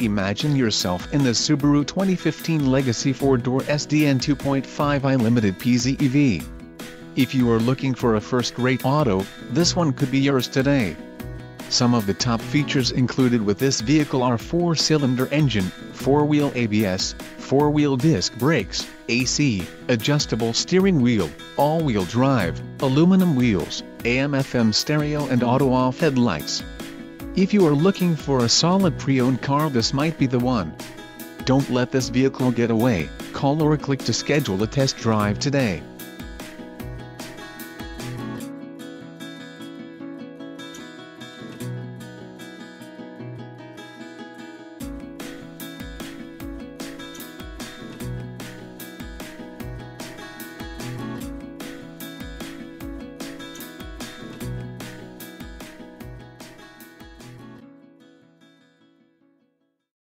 Imagine yourself in the Subaru 2015 Legacy 4-door SDN 2.5i Limited PZEV. If you are looking for a first-rate auto, this one could be yours today. Some of the top features included with this vehicle are 4-cylinder engine, 4-wheel ABS, 4-wheel disc brakes, AC, adjustable steering wheel, all-wheel drive, aluminum wheels, AM-FM stereo and auto-off headlights. If you are looking for a solid pre-owned car this might be the one. Don't let this vehicle get away, call or click to schedule a test drive today.